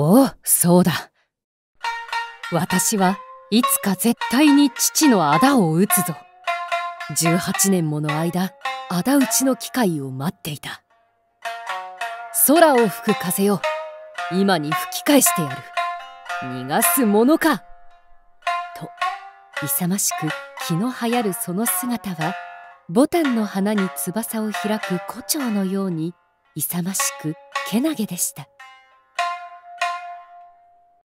おおそうだ。私はいつか絶対に父の仇を討つぞ。18年もの間仇討ちの機会を待っていた。空を吹く風よ今に吹き返してやる。逃がすものか。と勇ましく気のはやるその姿はボタンの花に翼を開く胡蝶のように勇ましくけなげでした。